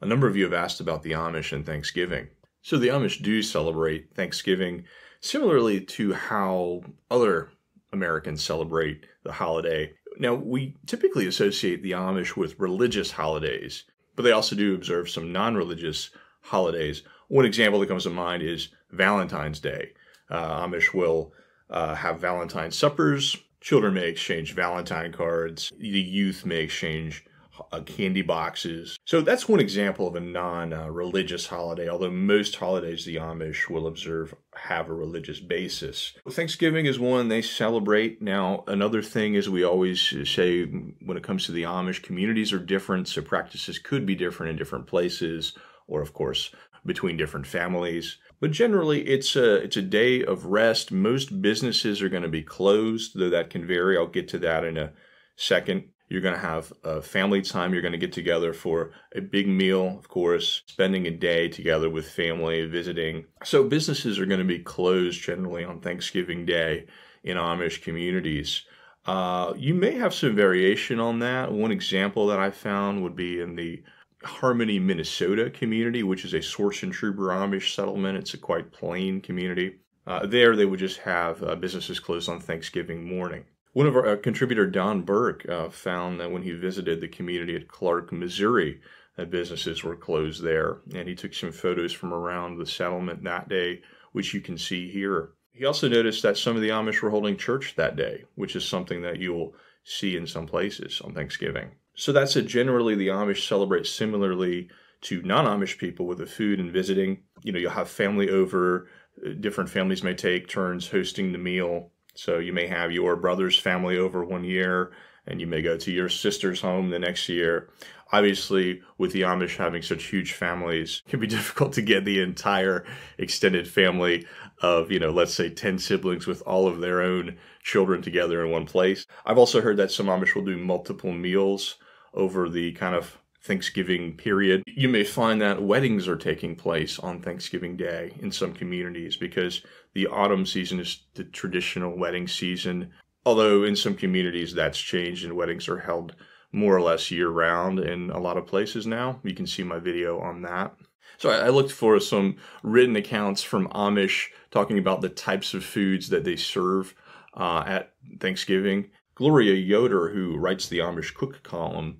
A number of you have asked about the Amish and Thanksgiving. So the Amish do celebrate Thanksgiving similarly to how other Americans celebrate the holiday. Now, we typically associate the Amish with religious holidays, but they also do observe some non religious holidays. One example that comes to mind is Valentine's Day. Uh, Amish will uh, have Valentine suppers. Children may exchange Valentine cards. The youth may exchange uh, candy boxes. So that's one example of a non uh, religious holiday, although most holidays the Amish will observe have a religious basis. Thanksgiving is one they celebrate. Now, another thing is we always say when it comes to the Amish, communities are different, so practices could be different in different places, or of course, between different families. But generally, it's a it's a day of rest. Most businesses are going to be closed, though that can vary. I'll get to that in a second. You're going to have a family time. You're going to get together for a big meal, of course, spending a day together with family, visiting. So businesses are going to be closed generally on Thanksgiving Day in Amish communities. Uh, you may have some variation on that. One example that I found would be in the Harmony, Minnesota community, which is a Swartzentruber Amish settlement. It's a quite plain community. Uh, there, they would just have uh, businesses closed on Thanksgiving morning. One of our uh, contributor, Don Burke, uh, found that when he visited the community at Clark, Missouri, that businesses were closed there. And he took some photos from around the settlement that day, which you can see here. He also noticed that some of the Amish were holding church that day, which is something that you'll see in some places on Thanksgiving. So that's it. Generally, the Amish celebrate similarly to non Amish people with the food and visiting. You know, you'll have family over, uh, different families may take turns hosting the meal so you may have your brother's family over one year, and you may go to your sister's home the next year. Obviously, with the Amish having such huge families, it can be difficult to get the entire extended family of, you know, let's say 10 siblings with all of their own children together in one place. I've also heard that some Amish will do multiple meals over the kind of Thanksgiving period. You may find that weddings are taking place on Thanksgiving Day in some communities because the autumn season is the traditional wedding season. Although in some communities that's changed and weddings are held more or less year round in a lot of places now. You can see my video on that. So I looked for some written accounts from Amish talking about the types of foods that they serve uh, at Thanksgiving. Gloria Yoder, who writes the Amish Cook column,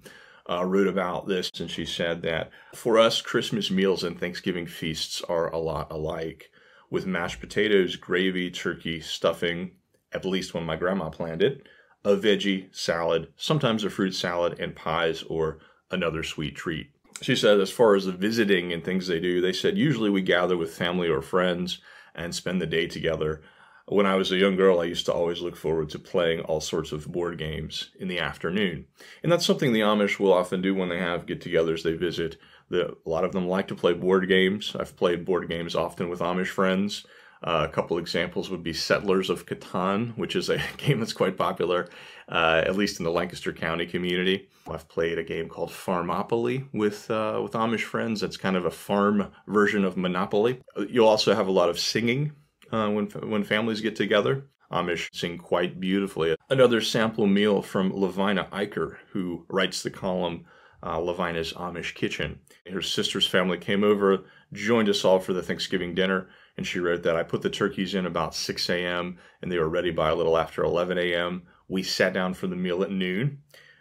uh, about this, and she said that for us, Christmas meals and Thanksgiving feasts are a lot alike, with mashed potatoes, gravy, turkey, stuffing, at least when my grandma planned it, a veggie salad, sometimes a fruit salad, and pies or another sweet treat. She said, as far as the visiting and things they do, they said usually we gather with family or friends and spend the day together when I was a young girl, I used to always look forward to playing all sorts of board games in the afternoon. And that's something the Amish will often do when they have get togethers they visit. The, a lot of them like to play board games. I've played board games often with Amish friends. Uh, a couple examples would be Settlers of Catan, which is a game that's quite popular, uh, at least in the Lancaster County community. I've played a game called Farmopoly with uh, with Amish friends. That's kind of a farm version of Monopoly. You'll also have a lot of singing uh, when when families get together. Amish sing quite beautifully. Another sample meal from Lovina Eicher, who writes the column uh, Lovina's Amish Kitchen. Her sister's family came over, joined us all for the Thanksgiving dinner, and she wrote that I put the turkeys in about 6 a.m. and they were ready by a little after 11 a.m. We sat down for the meal at noon.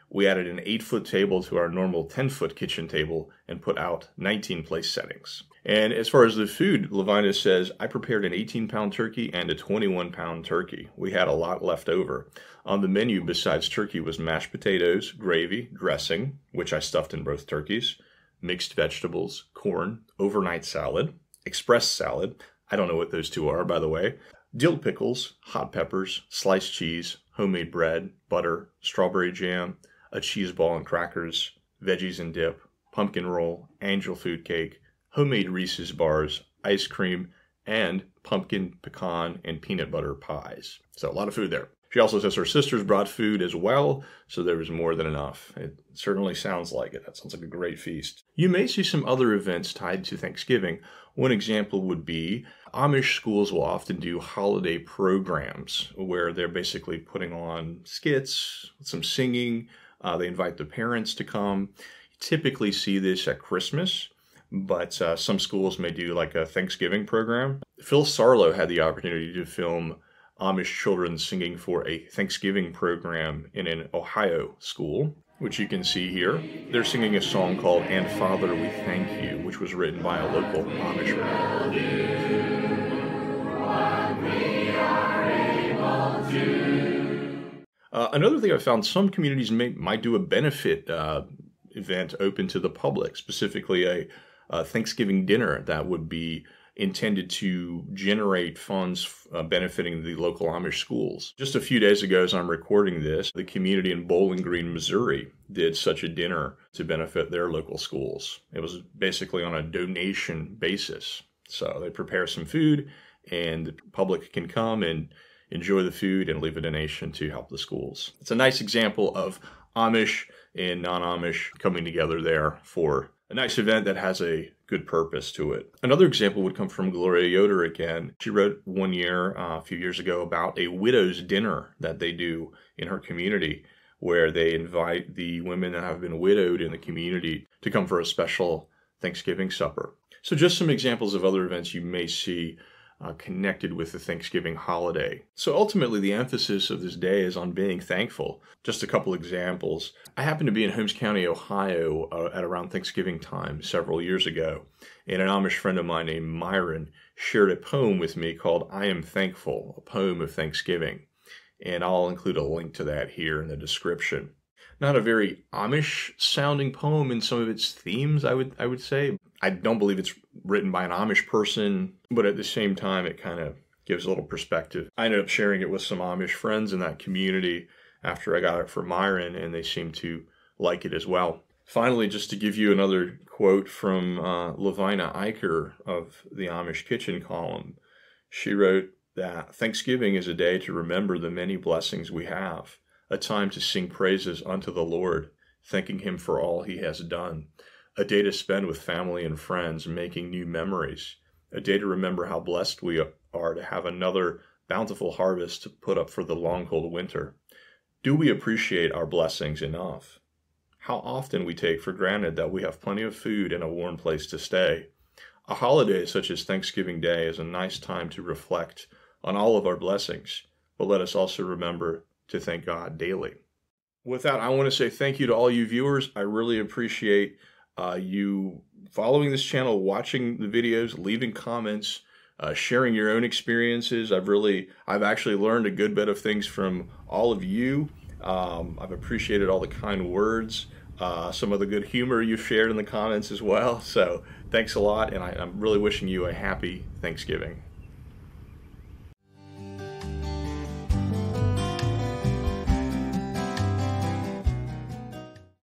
We added an 8 foot table to our normal 10 foot kitchen table and put out 19 place settings. And as far as the food, Lovina says, I prepared an 18 pound turkey and a 21 pound turkey. We had a lot left over. On the menu, besides turkey, was mashed potatoes, gravy, dressing, which I stuffed in both turkeys, mixed vegetables, corn, overnight salad, express salad. I don't know what those two are, by the way. Dill pickles, hot peppers, sliced cheese, homemade bread, butter, strawberry jam, a cheese ball and crackers, veggies and dip, pumpkin roll, angel food cake, homemade Reese's bars, ice cream, and pumpkin, pecan, and peanut butter pies. So a lot of food there. She also says her sisters brought food as well, so there was more than enough. It certainly sounds like it. That sounds like a great feast. You may see some other events tied to Thanksgiving. One example would be Amish schools will often do holiday programs where they're basically putting on skits, some singing. Uh, they invite the parents to come typically see this at Christmas, but uh, some schools may do like a Thanksgiving program. Phil Sarlo had the opportunity to film Amish children singing for a Thanksgiving program in an Ohio school, which you can see here. They're singing a song called And Father We Thank You, which was written by a local Amish rapper. Uh, another thing I found some communities may, might do a benefit uh, event open to the public, specifically a, a, Thanksgiving dinner that would be intended to generate funds uh, benefiting the local Amish schools. Just a few days ago, as I'm recording this, the community in Bowling Green, Missouri, did such a dinner to benefit their local schools. It was basically on a donation basis. So they prepare some food, and the public can come and enjoy the food and leave a donation to help the schools. It's a nice example of Amish and non Amish coming together there for a nice event that has a good purpose to it. Another example would come from Gloria Yoder again. She wrote one year, uh, a few years ago, about a widow's dinner that they do in her community where they invite the women that have been widowed in the community to come for a special Thanksgiving supper. So, just some examples of other events you may see uh, connected with the Thanksgiving holiday. So ultimately, the emphasis of this day is on being thankful. Just a couple examples. I happened to be in Holmes County, Ohio uh, at around Thanksgiving time several years ago, and an Amish friend of mine named Myron shared a poem with me called I Am Thankful, a poem of Thanksgiving. And I'll include a link to that here in the description not a very Amish sounding poem in some of its themes, I would I would say. I don't believe it's written by an Amish person, but at the same time it kind of gives a little perspective. I ended up sharing it with some Amish friends in that community after I got it from Myron, and they seemed to like it as well. Finally, just to give you another quote from uh, Lovina Eicher of the Amish Kitchen column, she wrote that Thanksgiving is a day to remember the many blessings we have a time to sing praises unto the Lord, thanking Him for all He has done, a day to spend with family and friends, making new memories, a day to remember how blessed we are to have another bountiful harvest to put up for the long cold winter. Do we appreciate our blessings enough? How often we take for granted that we have plenty of food and a warm place to stay. A holiday such as Thanksgiving Day is a nice time to reflect on all of our blessings, but let us also remember to thank God daily. With that, I want to say thank you to all you viewers. I really appreciate uh, you following this channel, watching the videos, leaving comments, uh, sharing your own experiences. I've really, I've actually learned a good bit of things from all of you. Um, I've appreciated all the kind words, uh, some of the good humor you've shared in the comments as well. So thanks a lot, and I, I'm really wishing you a happy Thanksgiving.